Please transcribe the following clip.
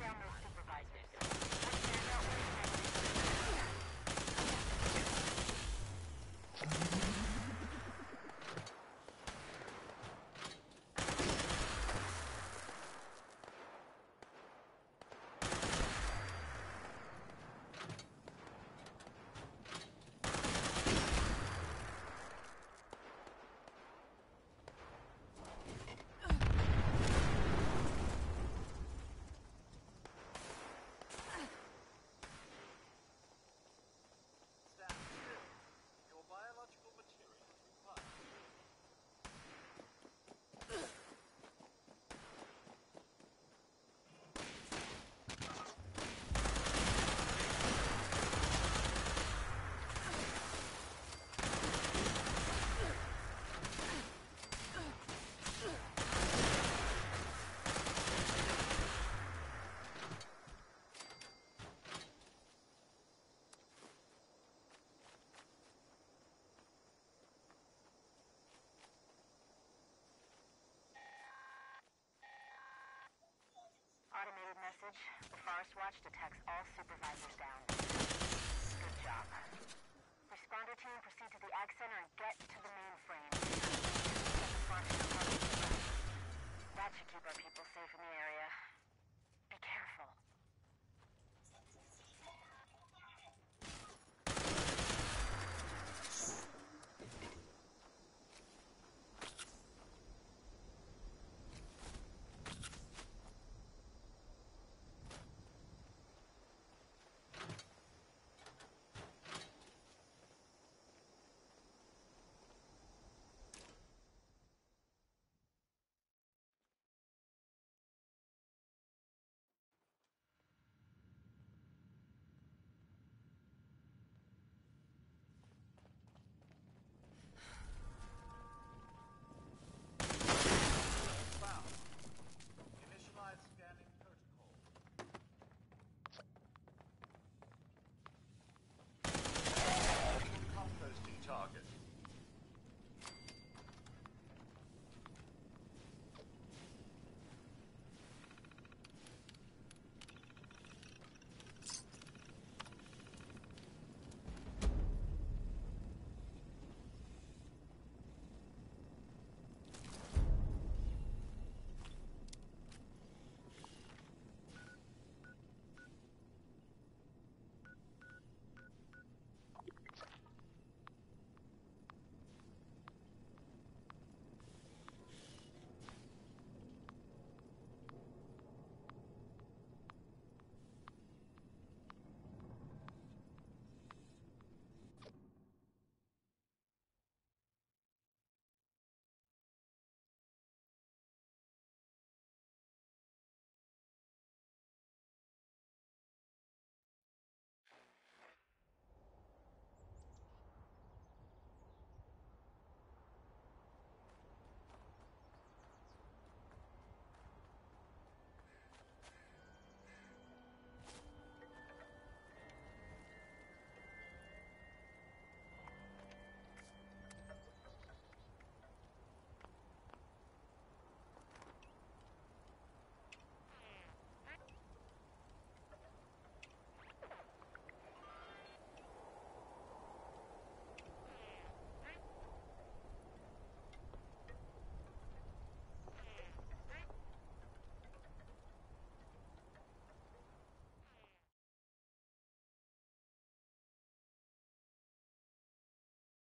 Cameras message, the Forest Watch detects all supervisors down. Good job. Responder team, proceed to the Ag Center and get to the mainframe. That should keep our people safe in the area.